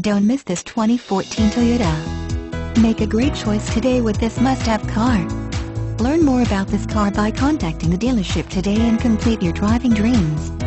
Don't miss this 2014 Toyota. Make a great choice today with this must-have car. Learn more about this car by contacting the dealership today and complete your driving dreams.